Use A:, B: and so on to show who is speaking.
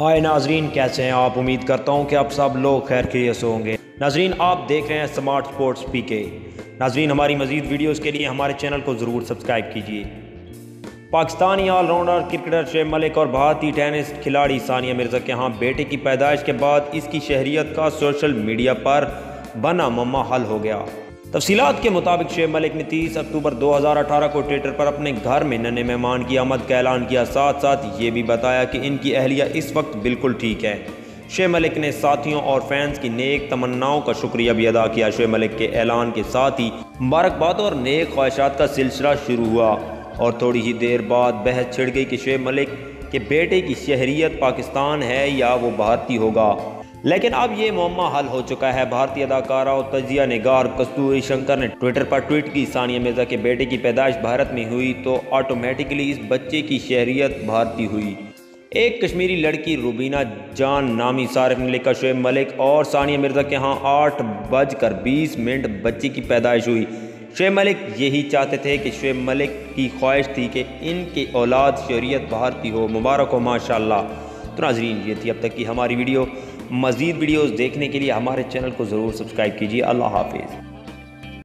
A: ہائے ناظرین، کیسے ہیں؟ آپ امید کرتا ہوں کہ آپ سب لوگ خیر خیریت ہوں گے۔ ناظرین، آپ دیکھ رہے ہیں سمارٹ سپورٹس پی کے ناظرین، ہماری مزید ویڈیوز کے لیے ہمارے چینل کو ضرور سبسکرائب کیجیے۔ Pakistani all rounder cricketer Shoaib Malik اور بھارتی ٹینس کھلاڑی ثانیہ مرزا کے ہاں بیٹے کی پیدائش کے بعد اس کی شہریت کا سوشل میڈیا پر بنا مما حل ہو گیا۔ تفصیلات کے مطابق شیب ملک نے تیس اکتوبر دو ہزار اٹھارہ کو ٹویٹر پر اپنے گھر میں ننے مہمان کی آمد کا اعلان کیا۔ ساتھ ساتھ یہ بھی بتایا کہ ان کی اہلیہ اس وقت بالکل ٹھیک ہے شیب ملک نے ساتھیوں اور فینس کی نیک تمناؤں کا شکریہ بھی ادا کیا۔ شیب ملک کے اعلان کے ساتھ ہی مبارکباد اور نیک خواہشات کا سلسلہ شروع ہوا اور تھوڑی ہی دیر بعد بحث چھڑ گئی کہ شیب ملک کے بیٹے کی شہریت پاکستان ہے یا وہ بھارتی ہوگا۔ لیکن اب یہ معمہ حل ہو چکا ہے۔ بھارتی اداکارہ اور تجزیہ نگار کستوری شنکر نے ٹویٹر پر ٹویٹ کی، ثانیہ مرزا کے بیٹے کی پیدائش بھارت میں ہوئی تو آٹومیٹکلی اس بچے کی شہریت بھارتی ہوئی۔ ایک کشمیری لڑکی روبینہ جان نامی صارف نے لکھا، شعیب ملک اور ثانیہ مرزا کے ہاں آٹھ بج کر بیس منٹ بچے کی پیدائش ہوئی۔ شعیب ملک یہی چاہتے تھے کہ شعیب ملک کی خواہش تھی کہ ان کی اولاد شہریت بھارتی ہو۔ مبارک ہو، ماشاءاللہ۔ تو ناظرین، یہ تھی اب تک کی ہماری ویڈیو۔ مزید ویڈیوز دیکھنے کے لیے ہمارے چینل کو ضرور سبسکرائب کیجیے۔ اللہ حافظ۔